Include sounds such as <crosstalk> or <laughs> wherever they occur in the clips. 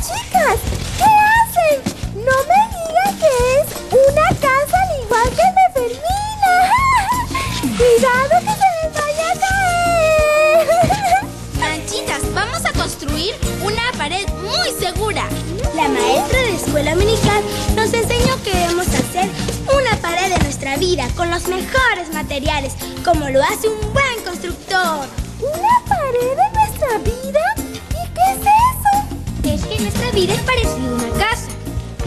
chicas! ¿Qué hacen? No me digan que es una casa al igual que de Fermina. <laughs> ¡Cuidado que se les vaya a caer! <laughs> Manchitas, vamos a construir una pared muy segura. La maestra de escuela dominical nos enseñó que debemos hacer una pared de nuestra vida con los mejores materiales, como lo hace un buen constructor. ¿Una pared de nuestra vida? Nuestra vida es parecida a una casa.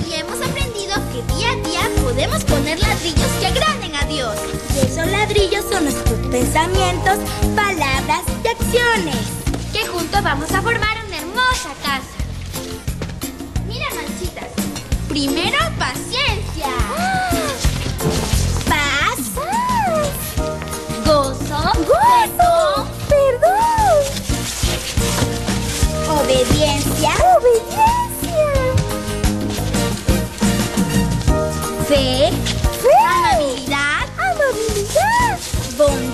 Y hemos aprendido que día a día podemos poner ladrillos que agraden a Dios. Y esos ladrillos son nuestros pensamientos, palabras y acciones. Que juntos vamos a formar una hermosa casa. Mira, manchitas. Primero, paciencia. Obediencia, ¡Obediencia! fe, ¡Fe! Amabilidad. ¡Amabilidad! bondad,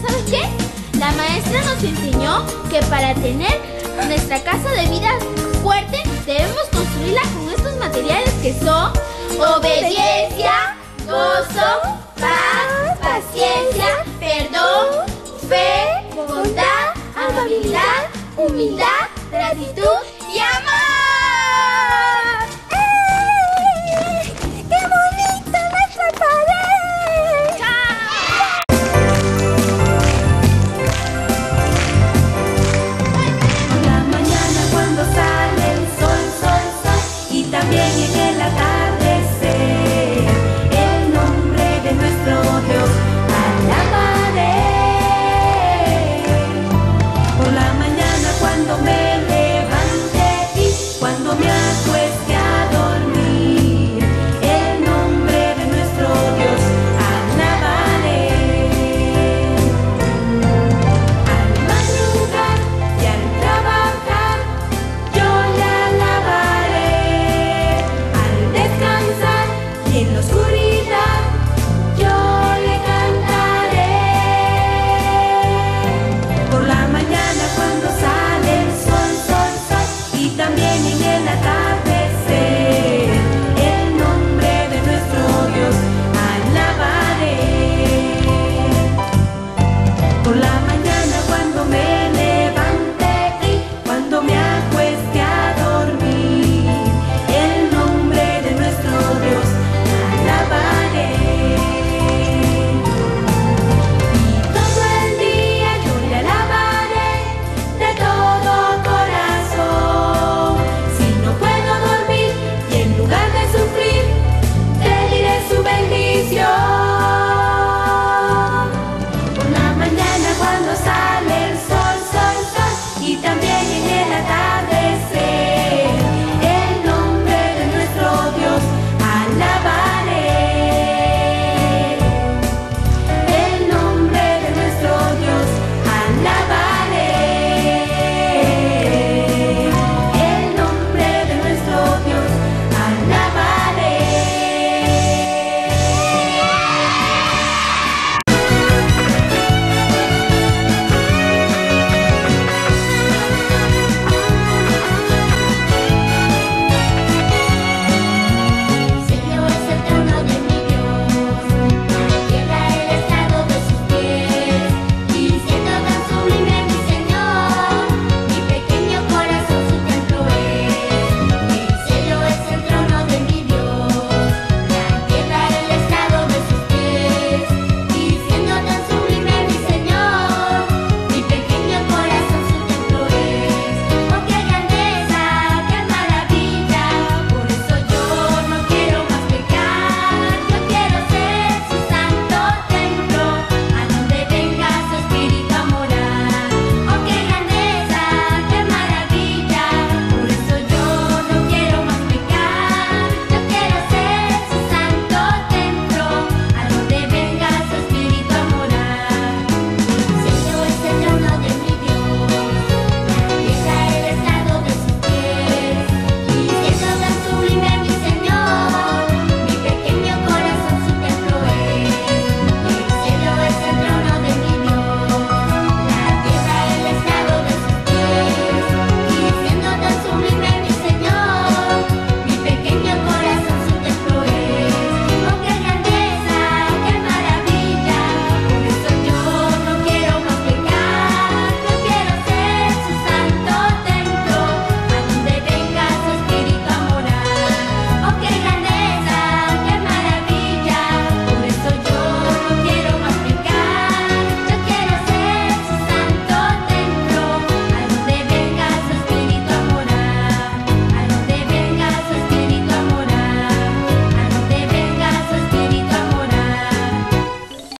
¿sabes qué? La maestra nos enseñó que para tener nuestra casa de vida fuerte debemos construirla con estos materiales que son obediencia, gozo, paz, paciencia, perdón, fe, bondad, amabilidad, humildad, gratitud